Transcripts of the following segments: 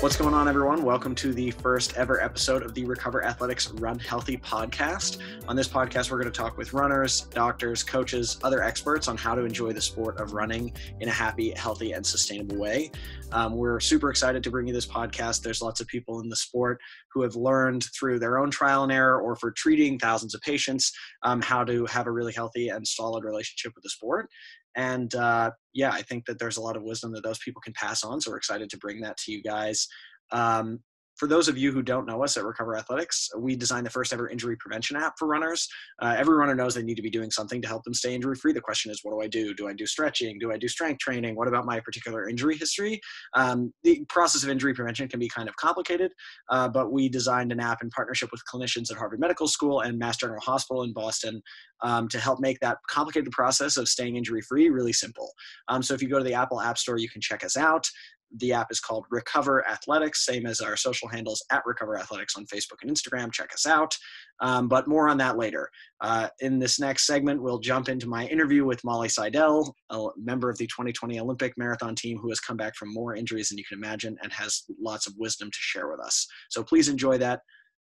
What's going on, everyone? Welcome to the first ever episode of the Recover Athletics Run Healthy podcast. On this podcast, we're going to talk with runners, doctors, coaches, other experts on how to enjoy the sport of running in a happy, healthy, and sustainable way. Um, we're super excited to bring you this podcast. There's lots of people in the sport who have learned through their own trial and error or for treating thousands of patients um, how to have a really healthy and solid relationship with the sport. And uh, yeah, I think that there's a lot of wisdom that those people can pass on. So we're excited to bring that to you guys. Um, for those of you who don't know us at Recover Athletics, we designed the first ever injury prevention app for runners. Uh, every runner knows they need to be doing something to help them stay injury free. The question is, what do I do? Do I do stretching? Do I do strength training? What about my particular injury history? Um, the process of injury prevention can be kind of complicated, uh, but we designed an app in partnership with clinicians at Harvard Medical School and Mass General Hospital in Boston um, to help make that complicated process of staying injury free really simple. Um, so if you go to the Apple App Store, you can check us out. The app is called Recover Athletics, same as our social handles at Recover Athletics on Facebook and Instagram. Check us out. Um, but more on that later. Uh, in this next segment, we'll jump into my interview with Molly Seidel, a member of the 2020 Olympic marathon team who has come back from more injuries than you can imagine and has lots of wisdom to share with us. So please enjoy that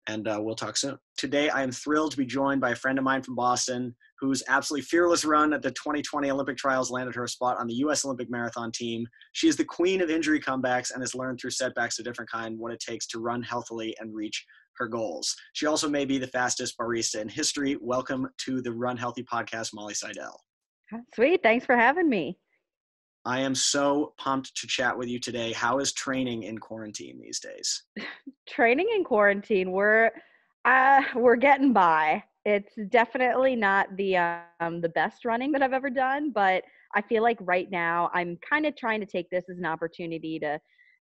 and uh, we'll talk soon. Today, I am thrilled to be joined by a friend of mine from Boston whose absolutely fearless run at the 2020 Olympic trials landed her a spot on the U.S. Olympic marathon team. She is the queen of injury comebacks and has learned through setbacks of different kind what it takes to run healthily and reach her goals. She also may be the fastest barista in history. Welcome to the Run Healthy podcast, Molly Seidel. Sweet. Thanks for having me. I am so pumped to chat with you today. How is training in quarantine these days? training in quarantine, we're uh, we're getting by. It's definitely not the um, the best running that I've ever done, but I feel like right now I'm kind of trying to take this as an opportunity to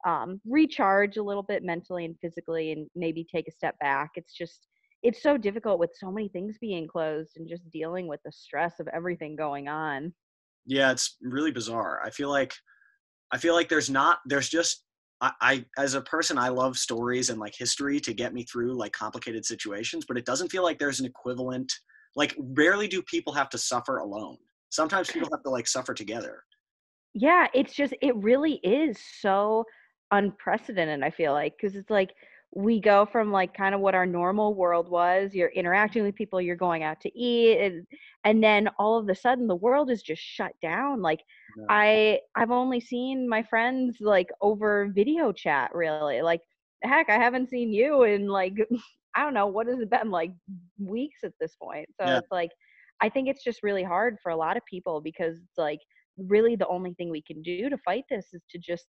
um, recharge a little bit mentally and physically, and maybe take a step back. It's just it's so difficult with so many things being closed and just dealing with the stress of everything going on. Yeah, it's really bizarre. I feel like I feel like there's not there's just I, I as a person I love stories and like history to get me through like complicated situations, but it doesn't feel like there's an equivalent like rarely do people have to suffer alone. Sometimes people have to like suffer together. Yeah, it's just it really is so unprecedented, I feel like, because it's like we go from like kind of what our normal world was you're interacting with people you're going out to eat and, and then all of a sudden the world is just shut down like yeah. i i've only seen my friends like over video chat really like heck i haven't seen you in like i don't know what has it been like weeks at this point so yeah. it's like i think it's just really hard for a lot of people because it's like really the only thing we can do to fight this is to just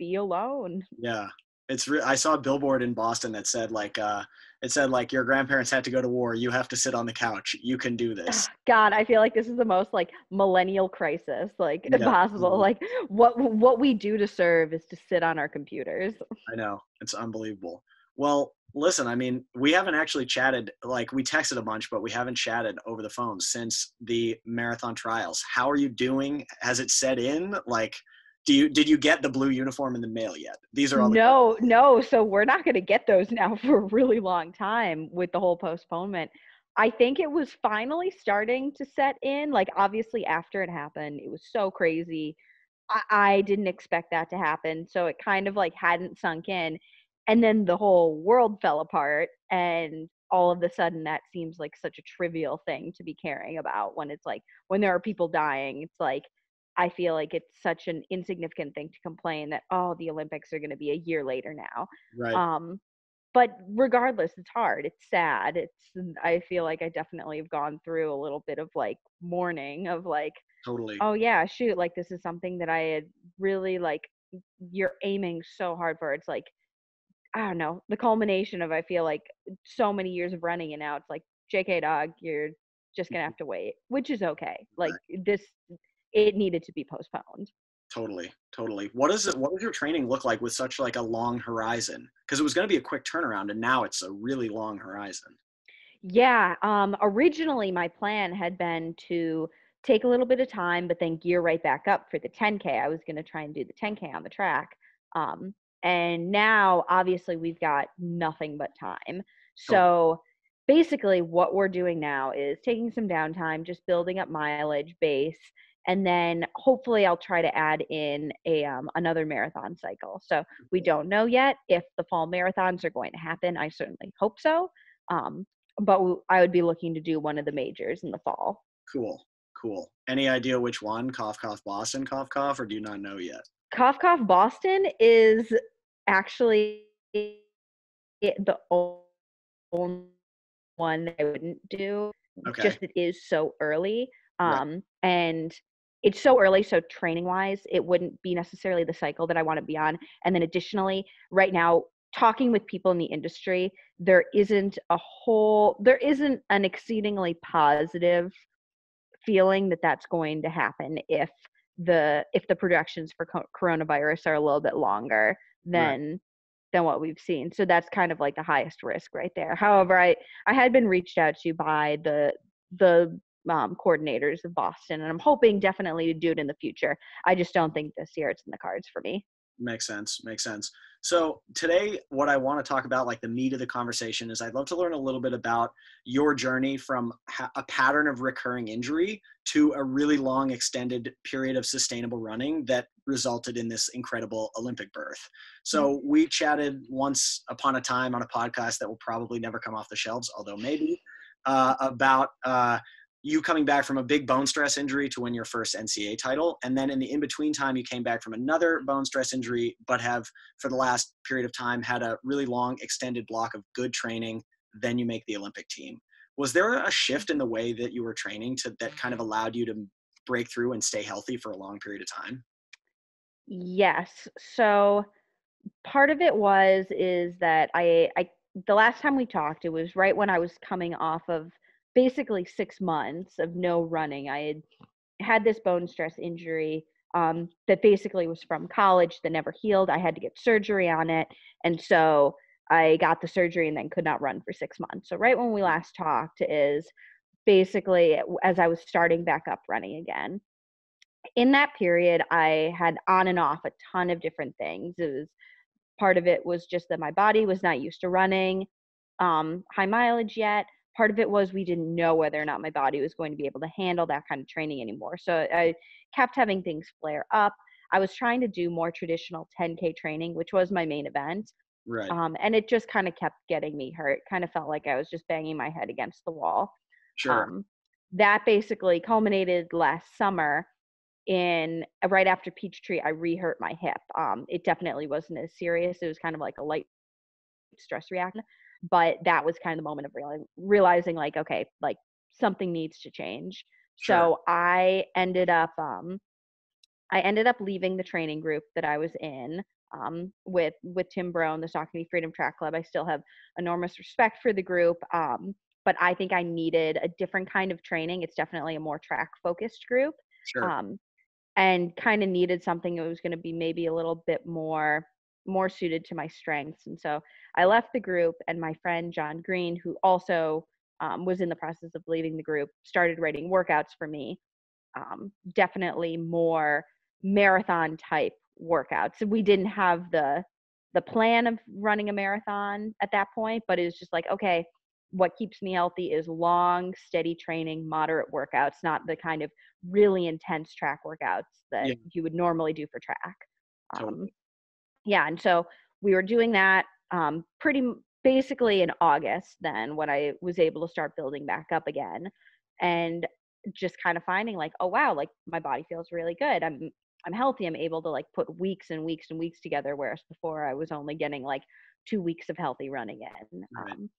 be alone yeah it's re- I saw a billboard in Boston that said like uh it said like your grandparents had to go to war. You have to sit on the couch. You can do this. God I feel like this is the most like millennial crisis like yeah. possible. like what what we do to serve is to sit on our computers. I know. It's unbelievable. Well listen I mean we haven't actually chatted like we texted a bunch but we haven't chatted over the phone since the marathon trials. How are you doing? Has it set in? Like do you did you get the blue uniform in the mail yet? These are all no no so we're not going to get those now for a really long time with the whole postponement. I think it was finally starting to set in like obviously after it happened it was so crazy. I, I didn't expect that to happen so it kind of like hadn't sunk in. And then the whole world fell apart and all of a sudden that seems like such a trivial thing to be caring about when it's like when there are people dying it's like I feel like it's such an insignificant thing to complain that oh the Olympics are going to be a year later now. Right. Um, but regardless, it's hard. It's sad. It's I feel like I definitely have gone through a little bit of like mourning of like totally. Oh yeah, shoot, like this is something that I had really like. You're aiming so hard for. It's like I don't know the culmination of I feel like so many years of running, and now it's like J.K. Dog, you're just gonna have to wait, which is okay. Like right. this it needed to be postponed. Totally totally. What does it what does your training look like with such like a long horizon? Because it was going to be a quick turnaround and now it's a really long horizon. Yeah um originally my plan had been to take a little bit of time but then gear right back up for the 10k i was going to try and do the 10k on the track um and now obviously we've got nothing but time. So basically what we're doing now is taking some downtime just building up mileage base and then hopefully I'll try to add in a um, another marathon cycle. So we don't know yet if the fall marathons are going to happen. I certainly hope so. Um, but I would be looking to do one of the majors in the fall. Cool, cool. Any idea which one? Cough, cough, Boston, cough, cough, or do you not know yet? Cough, cough, Boston is actually the only one I wouldn't do. Okay. Just it is so early. Um, right. and it's so early so training wise it wouldn't be necessarily the cycle that i want to be on. And then additionally right now talking with people in the industry there isn't a whole there isn't an exceedingly positive feeling that that's going to happen if the if the projections for co- coronavirus are a little bit longer than right. than what we've seen. So that's kind of like the highest risk right there. However i i had been reached out to by the the um, coordinators of boston and i'm hoping definitely to do it in the future i just don't think this year it's in the cards for me Makes sense. Makes sense. So today, what I want to talk about, like the meat of the conversation, is I'd love to learn a little bit about your journey from a pattern of recurring injury to a really long, extended period of sustainable running that resulted in this incredible Olympic berth. So mm-hmm. we chatted once upon a time on a podcast that will probably never come off the shelves, although maybe, uh, about uh, you coming back from a big bone stress injury to win your first NCAA title. And then in the in between time, you came back from another bone stress injury, but have for the last period of time had a really long extended block of good training. Then you make the Olympic team. Was there a shift in the way that you were training to that kind of allowed you to break through and stay healthy for a long period of time? Yes. So part of it was is that I I the last time we talked, it was right when I was coming off of basically six months of no running. I had had this bone stress injury um, that basically was from college that never healed. I had to get surgery on it. And so I got the surgery and then could not run for six months. So, right when we last talked, is basically as I was starting back up running again. In that period, I had on and off a ton of different things. It was part of it was just that my body was not used to running um, high mileage yet part of it was we didn't know whether or not my body was going to be able to handle that kind of training anymore. So I kept having things flare up. I was trying to do more traditional 10K training, which was my main event. Right. Um, and it just kind of kept getting me hurt. Kind of felt like I was just banging my head against the wall. Sure. Um, that basically culminated last summer in uh, right after Peachtree, I rehurt my hip. Um, it definitely wasn't as serious. It was kind of like a light stress reaction but that was kind of the moment of realizing, realizing like okay like something needs to change sure. so i ended up um i ended up leaving the training group that i was in um, with with Tim Broe, the Saucony Freedom Track Club. I still have enormous respect for the group, um, but I think I needed a different kind of training. It's definitely a more track focused group, sure. um, and kind of needed something that was going to be maybe a little bit more more suited to my strengths. And so I left the group, and my friend Jon Green, who also um, was in the process of leaving the group, started writing workouts for me. Um, definitely more marathon type workouts. We didn't have the the plan of running a marathon at that point, but it was just like, okay, what keeps me healthy is long, steady training, moderate workouts, not the kind of really intense track workouts that yeah. you would normally do for track. Um, yeah, and so we were doing that um, pretty basically in August then when I was able to start building back up again and just kind of finding like oh wow like my body feels really good I'm I'm healthy I'm able to like put weeks and weeks and weeks together whereas before I was only getting like 2 weeks of healthy running in right. um,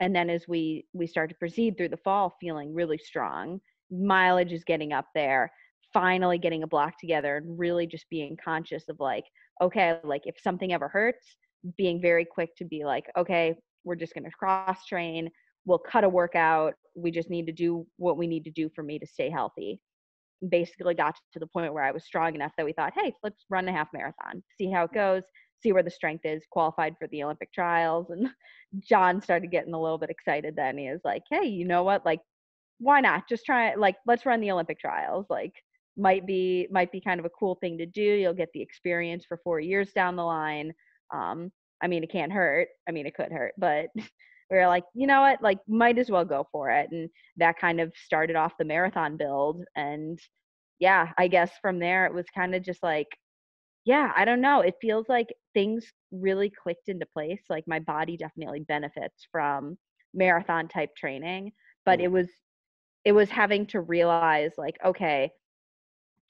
and then as we we start to proceed through the fall feeling really strong mileage is getting up there finally getting a block together and really just being conscious of like okay like if something ever hurts being very quick to be like, okay, we're just going to cross train. We'll cut a workout. We just need to do what we need to do for me to stay healthy. Basically, got to the point where I was strong enough that we thought, hey, let's run a half marathon, see how it goes, see where the strength is, qualified for the Olympic trials. And Jon started getting a little bit excited then. He was like, hey, you know what? Like, why not? Just try like let's run the Olympic trials. Like might be might be kind of a cool thing to do. You'll get the experience for four years down the line. Um, I mean, it can't hurt. I mean, it could hurt, but we are like, you know what? Like, might as well go for it. And that kind of started off the marathon build. And yeah, I guess from there it was kind of just like, yeah, I don't know. It feels like things really clicked into place. Like my body definitely benefits from marathon type training, but Mm. it was it was having to realize like, okay,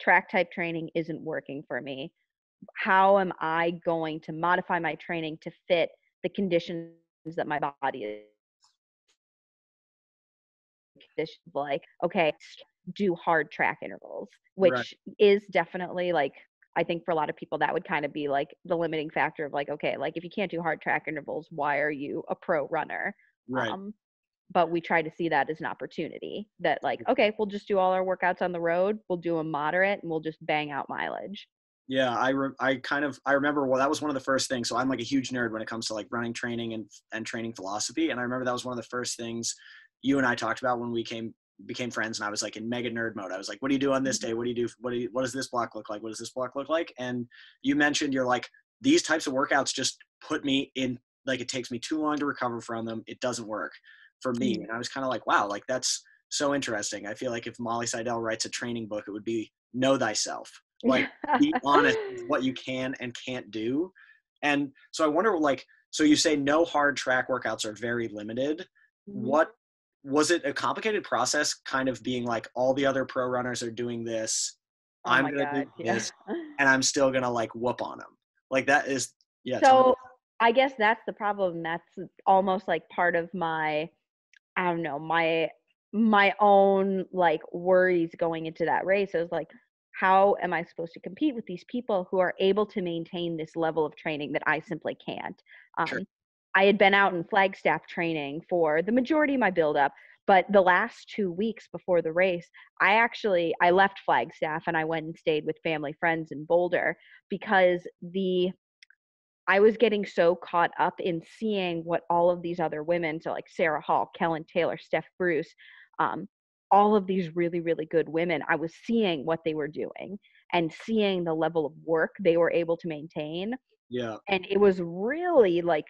track type training isn't working for me. How am I going to modify my training to fit the conditions that my body is like okay do hard track intervals which Right. is definitely like i think for a lot of people that would kind of be like the limiting factor of like okay like if you can't do hard track intervals why are you a pro runner Right. um, but we try to see that as an opportunity that like okay we'll just do all our workouts on the road we'll do a moderate and we'll just bang out mileage Yeah, I re- I kind of I remember well that was one of the first things. So I'm like a huge nerd when it comes to like running training and and training philosophy. And I remember that was one of the first things you and I talked about when we came became friends. And I was like in mega nerd mode. I was like, "What do you do on this mm-hmm. day? What do you do? What do you, what does this block look like? What does this block look like?" And you mentioned you're like these types of workouts just put me in like it takes me too long to recover from them. It doesn't work for me. And I was kind of like, "Wow, like that's so interesting." I feel like if Molly Seidel writes a training book, it would be Know Thyself. Like be honest with what you can and can't do. And so I wonder, like, so you say no hard track workouts are very limited. Mhm. What was it a complicated process, kind of being like all the other pro runners are doing this, Oh I'm gonna God, do yeah. this, and I'm still gonna like whoop on them. Like that is yeah. so i guess that's the problem that's almost like part of my i don't know my my own like worries going into that race i was like how am i supposed to compete with these people who are able to maintain this level of training that i simply can't um, Sure. i had been out in flagstaff training for the majority of my build up but the last two weeks before the race i actually i left flagstaff and i went and stayed with family friends in boulder because the I was getting so caught up in seeing what all of these other women, so like Sara Hall, Kellyn Taylor, Steph Bruce, um, all of these really, really good women, I was seeing what they were doing and seeing the level of work they were able to maintain. yeah, And it was really like,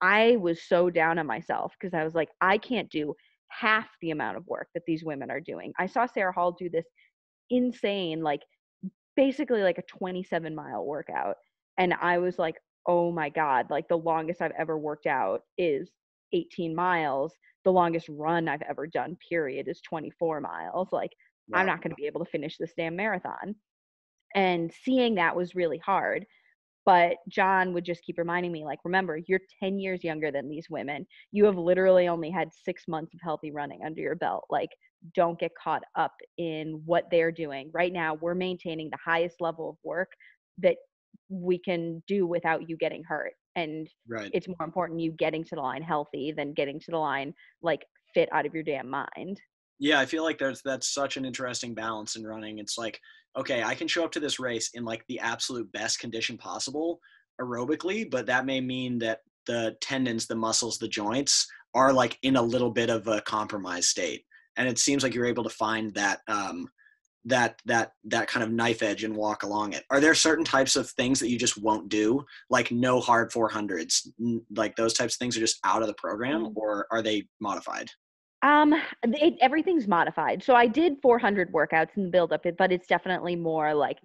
I was so down on myself because I was like, I can't do half the amount of work that these women are doing. I saw Sara Hall do this insane, like basically like a 27 mile workout. And I was like, oh my God, like the longest I've ever worked out is 18 miles. The longest run I've ever done, period, is 24 miles. Like, I'm not going to be able to finish this damn marathon. And seeing that was really hard. But Jon would just keep reminding me, like, remember, you're 10 years younger than these women. You have literally only had six months of healthy running under your belt. Like, don't get caught up in what they're doing. Right now, we're maintaining the highest level of work that we can do without you getting hurt. And right. it's more important you getting to the line healthy than getting to the line like fit out of your damn mind. Yeah, I feel like there's that's such an interesting balance in running. It's like, okay, I can show up to this race in like the absolute best condition possible aerobically, but that may mean that the tendons, the muscles, the joints are like in a little bit of a compromised state. And it seems like you're able to find that um that that that kind of knife edge and walk along it. Are there certain types of things that you just won't do, like no hard 400s, like those types of things are just out of the program, Mm. or are they modified? Um, it, everything's modified. So I did 400 workouts in the build up, but it's definitely more like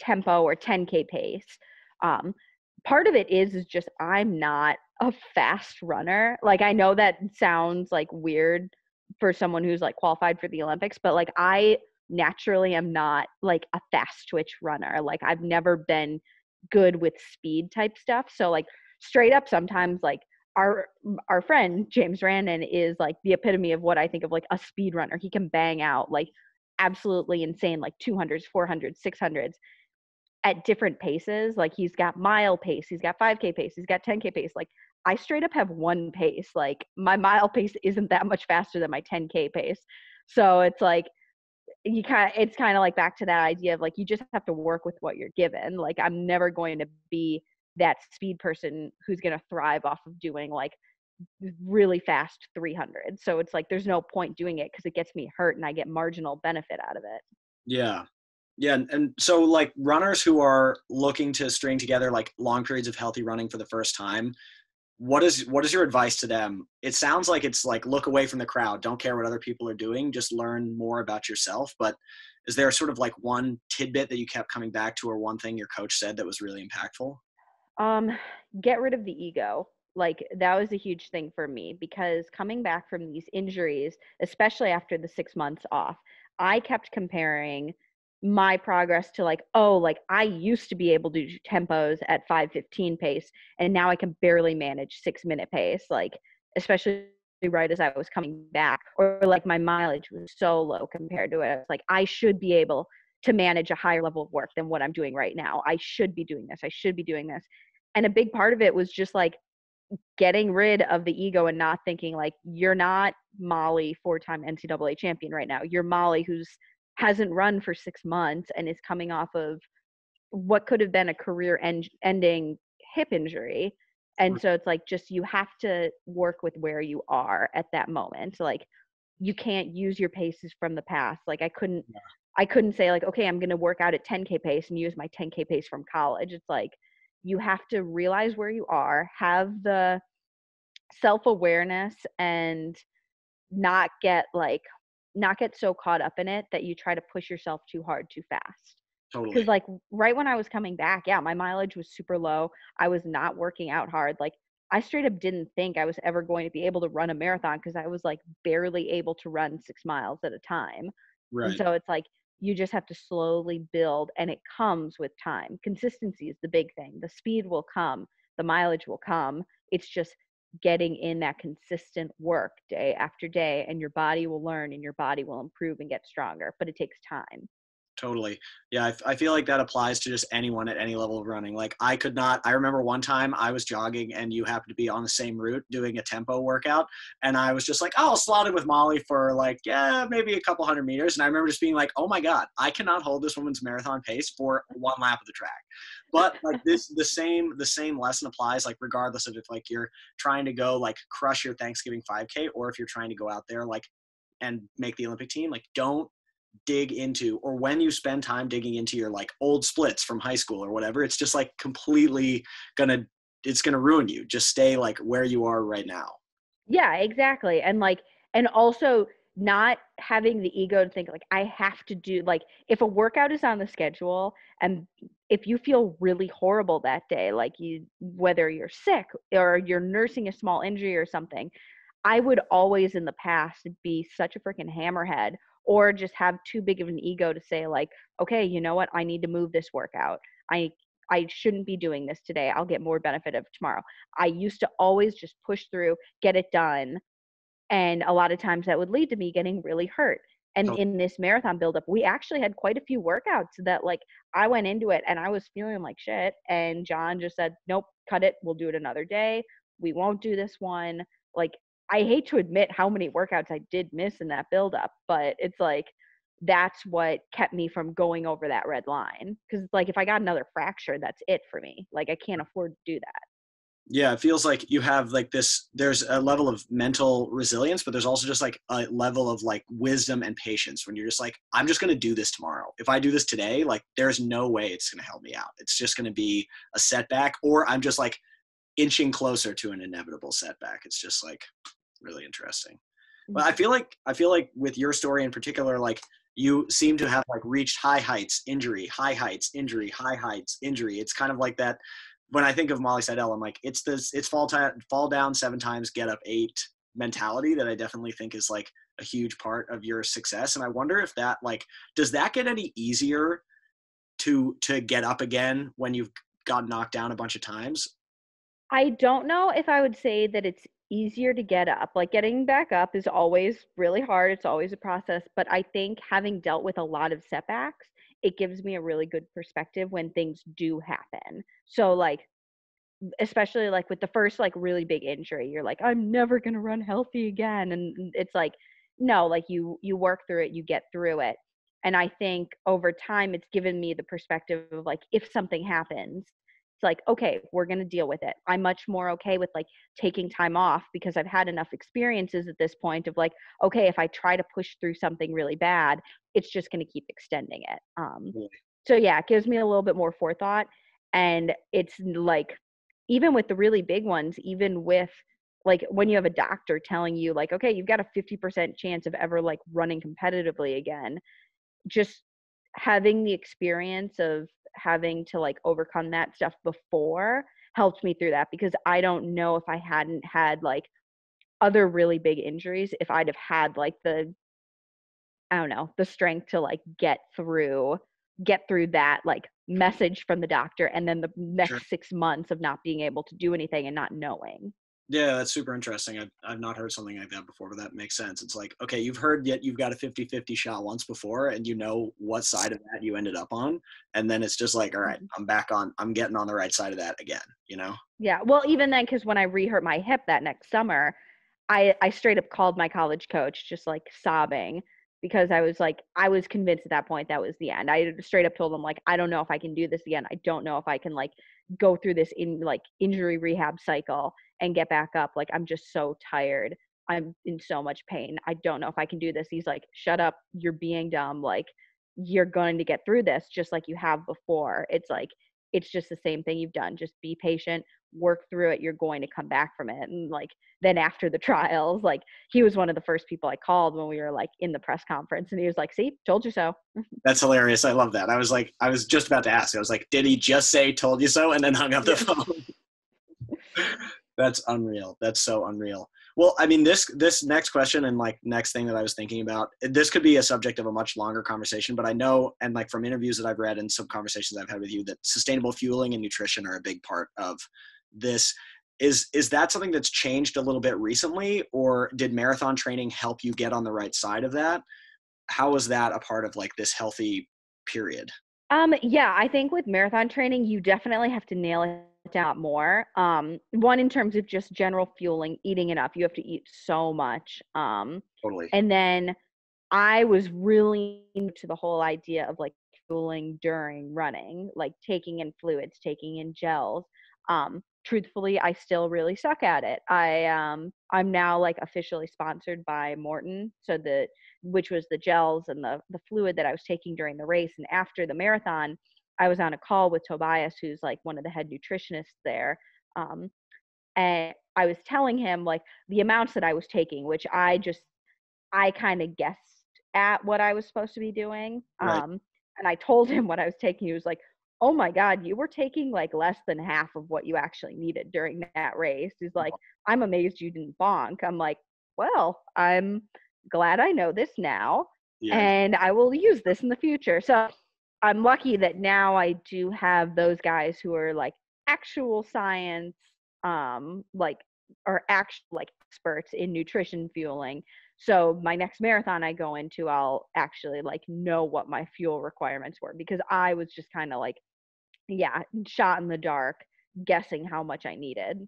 tempo or 10k pace. Um, part of it is is just I'm not a fast runner. Like I know that sounds like weird for someone who's like qualified for the Olympics, but like I naturally am not like a fast twitch runner. Like I've never been good with speed type stuff. So like straight up sometimes like our our friend James Rannon is like the epitome of what I think of like a speed runner. He can bang out like absolutely insane like 200s, 400s, 600s at different paces. Like he's got mile pace, he's got 5k pace, he's got 10k pace. Like I straight up have one pace. Like my mile pace isn't that much faster than my 10k pace. So it's like you kind of it's kind of like back to that idea of like you just have to work with what you're given. Like I'm never going to be that speed person who's going to thrive off of doing like really fast 300. So it's like there's no point doing it because it gets me hurt and I get marginal benefit out of it. Yeah. Yeah. And, and so, like, runners who are looking to string together like long periods of healthy running for the first time, what is what is your advice to them? It sounds like it's like look away from the crowd. Don't care what other people are doing. Just learn more about yourself. But is there sort of like one tidbit that you kept coming back to or one thing your coach said that was really impactful um get rid of the ego like that was a huge thing for me because coming back from these injuries especially after the 6 months off i kept comparing my progress to like oh like i used to be able to do tempos at 515 pace and now i can barely manage 6 minute pace like especially right as i was coming back or like my mileage was so low compared to it i was like i should be able to manage a higher level of work than what i'm doing right now. I should be doing this. I should be doing this. And a big part of it was just like getting rid of the ego and not thinking like you're not molly four-time ncaa champion right now. You're molly who's hasn't run for six months and is coming off of what could have been a career end- ending hip injury. And so it's like just you have to work with where you are at that moment. Like you can't use your paces from the past. Like i couldn't yeah. i couldn't say like okay i'm going to work out at 10k pace and use my 10k pace from college. It's like you have to realize where you are have the self-awareness and not get like not get so caught up in it that you try to push yourself too hard too fast. Totally. Because like right when I was coming back, yeah, my mileage was super low. I was not working out hard. Like I straight up didn't think I was ever going to be able to run a marathon because I was like barely able to run six miles at a time. Right. And so it's like you just have to slowly build and it comes with time. Consistency is the big thing. The speed will come, the mileage will come. It's just getting in that consistent work day after day and your body will learn and your body will improve and get stronger but it takes time totally. Yeah I, I, feel like that applies to just anyone at any level of running. Like i could not i remember one time i was jogging and you happened to be on the same route doing a tempo workout and i was just like oh i'll slot it with molly for like yeah maybe a couple hundred meters. And i remember just being like oh my god i cannot hold this woman's marathon pace for one lap of the track. But like this the same the same lesson applies like regardless of if like you're trying to go like crush your thanksgiving 5k or if you're trying to go out there like and make the olympic team like don't dig into or when you spend time digging into your like old splits from high school or whatever it's just like completely gonna it's gonna ruin you. Just stay like where you are right now. Yeah exactly and like and also not having the ego to think like i have to do like if a workout is on the schedule and if you feel really horrible that day like you whether you're sick or you're nursing a small injury or something i would always in the past be such a freaking hammerhead or just have too big of an ego to say like okay you know what? I need to move this workout. I i shouldn't be doing this today. I'll get more benefit of tomorrow. I used to always just push through get it done and a lot of times that would lead to me getting really hurt. And oh. in this marathon buildup we actually had quite a few workouts that like i went into it and i was feeling like shit and jon just said nope cut it. We'll do it another day. We won't do this one. Like I hate to admit how many workouts I did miss in that buildup, but it's like that's what kept me from going over that red line. Because it's like if I got another fracture, that's it for me. Like I can't afford to do that. Yeah, it feels like you have like this. There's a level of mental resilience, but there's also just like a level of like wisdom and patience when you're just like, I'm just gonna do this tomorrow. If I do this today, like there's no way it's gonna help me out. It's just gonna be a setback, or I'm just like inching closer to an inevitable setback. It's just like really interesting. But I mm-hmm. feel like I feel like with your story in particular, like you seem to have like reached high heights, injury, high heights, injury, high heights, injury. It's kind of like that. When I think of Molly Seidel, I'm like, it's this, it's fall time, fall down seven times, get up eight mentality that I definitely think is like a huge part of your success. And I wonder if that like, does that get any easier to to get up again when you've got knocked down a bunch of times? I don't know if I would say that it's easier to get up. Like getting back up is always really hard. It's always a process. But I think having dealt with a lot of setbacks, it gives me a really good perspective when things do happen. So, like, especially like with the first like really big injury, you're like, I'm never going to run healthy again. And it's like, no, like you, you work through it, you get through it. And I think over time, it's given me the perspective of like, if something happens, it's like okay we're going to deal with it. I'm much more okay with like taking time off because i've had enough experiences at this point of like okay if i try to push through something really bad it's just going to keep extending it. Um so yeah it gives me a little bit more forethought and it's like even with the really big ones even with like when you have a doctor telling you like okay you've got a 50% chance of ever like running competitively again just having the experience of having to like overcome that stuff before helped me through that because I don't know if I hadn't had like other really big injuries if I'd have had like the I don't know, the strength to like get through get through that like message from the doctor and then the next sure. 6 months of not being able to do anything and not knowing. Yeah, that's super interesting. I've, I've not heard something like that before, but that makes sense. It's like, okay, you've heard yet you've got a 50 50 shot once before, and you know what side of that you ended up on. And then it's just like, all right, mm-hmm. I'm back on, I'm getting on the right side of that again, you know? Yeah. Well, even then, because when I rehurt my hip that next summer, I, I straight up called my college coach, just like sobbing because I was like, I was convinced at that point that was the end. I straight up told him, like, I don't know if I can do this again. I don't know if I can like go through this in like injury rehab cycle and get back up. Like, I'm just so tired. I'm in so much pain. I don't know if I can do this. He's like, shut up. You're being dumb. Like, you're going to get through this just like you have before. It's like, it's just the same thing you've done. Just be patient, work through it. You're going to come back from it. And like, then after the trials, like, he was one of the first people I called when we were like in the press conference. And he was like, see, told you so. That's hilarious. I love that. I was like, I was just about to ask. I was like, did he just say, told you so? And then hung up the phone. That's unreal. That's so unreal. Well, I mean, this this next question and like next thing that I was thinking about, this could be a subject of a much longer conversation. But I know, and like from interviews that I've read and some conversations I've had with you, that sustainable fueling and nutrition are a big part of this. Is is that something that's changed a little bit recently, or did marathon training help you get on the right side of that? How was that a part of like this healthy period? Um, yeah, I think with marathon training, you definitely have to nail it out more. Um, one in terms of just general fueling, eating enough. You have to eat so much. Um, totally. And then I was really into the whole idea of like fueling during running, like taking in fluids, taking in gels. Um, truthfully, I still really suck at it. I um, I'm now like officially sponsored by maurten so the which was the gels and the the fluid that I was taking during the race and after the marathon I was on a call with Tobias, who's like one of the head nutritionists there. Um, and I was telling him like the amounts that I was taking, which I just, I kind of guessed at what I was supposed to be doing. Right. Um, and I told him what I was taking. He was like, oh my God, you were taking like less than half of what you actually needed during that race. He's like, I'm amazed you didn't bonk. I'm like, well, I'm glad I know this now. Yeah. And I will use this in the future. So I'm lucky that now I do have those guys who are like actual science, um, like are actual like experts in nutrition fueling. So my next marathon I go into, I'll actually like know what my fuel requirements were because I was just kind of like, yeah, shot in the dark, guessing how much I needed.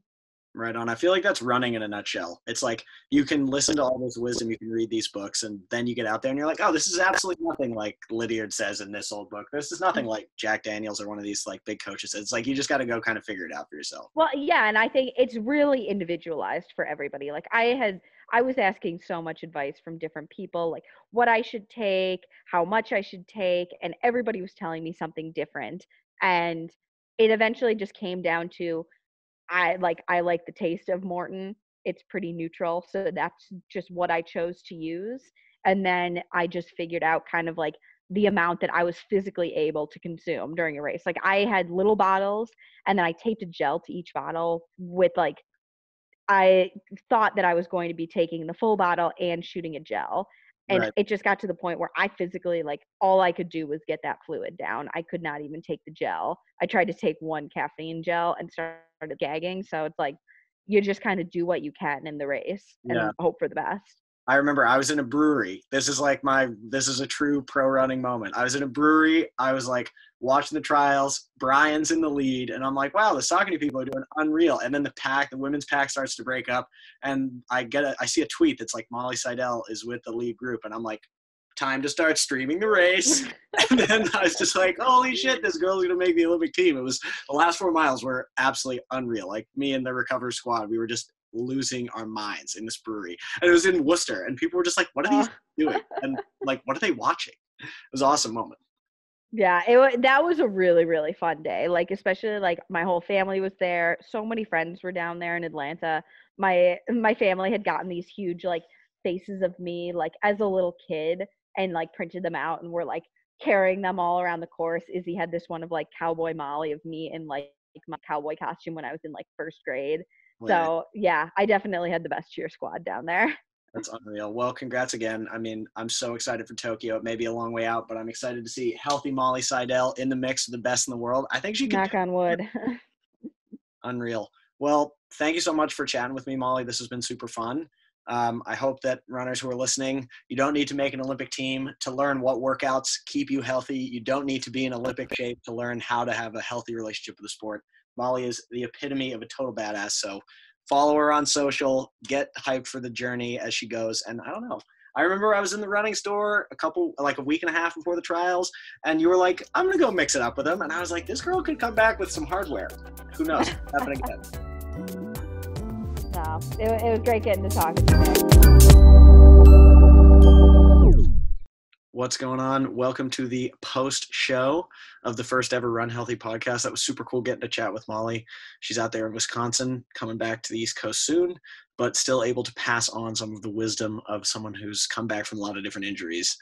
Right on. I feel like that's running in a nutshell. It's like you can listen to all this wisdom, you can read these books, and then you get out there and you're like, oh, this is absolutely nothing like Lydiard says in this old book. This is nothing like Jack Daniels or one of these like big coaches. It's like you just got to go kind of figure it out for yourself. Well, yeah, and I think it's really individualized for everybody. Like I had, I was asking so much advice from different people, like what I should take, how much I should take, and everybody was telling me something different. And it eventually just came down to I like I like the taste of Maurten. It's pretty neutral, so that's just what I chose to use. And then I just figured out kind of like the amount that I was physically able to consume during a race. Like I had little bottles and then I taped a gel to each bottle with like I thought that I was going to be taking the full bottle and shooting a gel and right. it just got to the point where i physically like all i could do was get that fluid down i could not even take the gel i tried to take one caffeine gel and started gagging so it's like you just kind of do what you can in the race and yeah. hope for the best I remember I was in a brewery. This is like my this is a true pro running moment. I was in a brewery. I was like watching the trials. Brian's in the lead, and I'm like, wow, the Saucony people are doing unreal. And then the pack, the women's pack starts to break up, and I get a I see a tweet that's like Molly Seidel is with the lead group, and I'm like, time to start streaming the race. and then I was just like, holy shit, this girl's gonna make the Olympic team. It was the last four miles were absolutely unreal. Like me and the recover squad, we were just losing our minds in this brewery. And it was in Worcester, and people were just like, "What are these oh. doing?" And like, "What are they watching?" It was an awesome moment. Yeah, it that was a really really fun day. Like especially like my whole family was there. So many friends were down there in Atlanta. My my family had gotten these huge like faces of me like as a little kid and like printed them out and were like carrying them all around the course. Izzy had this one of like Cowboy Molly of me in like my cowboy costume when I was in like first grade. So yeah, I definitely had the best cheer squad down there. That's unreal. Well, congrats again. I mean, I'm so excited for Tokyo. It may be a long way out, but I'm excited to see healthy Molly Seidel in the mix of the best in the world. I think she can. Knock on wood. unreal. Well, thank you so much for chatting with me, Molly. This has been super fun. Um, I hope that runners who are listening, you don't need to make an Olympic team to learn what workouts keep you healthy. You don't need to be in Olympic shape to learn how to have a healthy relationship with the sport. Molly is the epitome of a total badass. So follow her on social, get hyped for the journey as she goes. And I don't know. I remember I was in the running store a couple, like a week and a half before the trials, and you were like, I'm going to go mix it up with them. And I was like, this girl could come back with some hardware. Who knows? Happen again. No, it, it was great getting to talk What's going on? Welcome to the post show of the first ever Run Healthy podcast. That was super cool getting to chat with Molly. She's out there in Wisconsin, coming back to the East Coast soon, but still able to pass on some of the wisdom of someone who's come back from a lot of different injuries.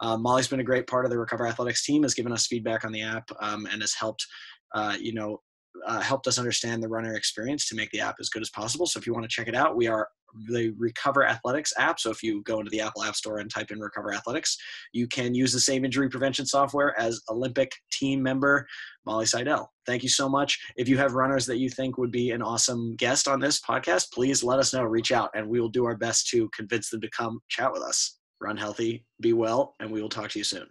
Uh, Molly's been a great part of the Recover Athletics team, has given us feedback on the app, um, and has helped, uh, you know, uh, helped us understand the runner experience to make the app as good as possible. So if you want to check it out, we are the Recover Athletics app. So if you go into the Apple App Store and type in Recover Athletics, you can use the same injury prevention software as Olympic team member Molly Seidel. Thank you so much. If you have runners that you think would be an awesome guest on this podcast, please let us know. Reach out, and we will do our best to convince them to come chat with us. Run healthy, be well, and we will talk to you soon.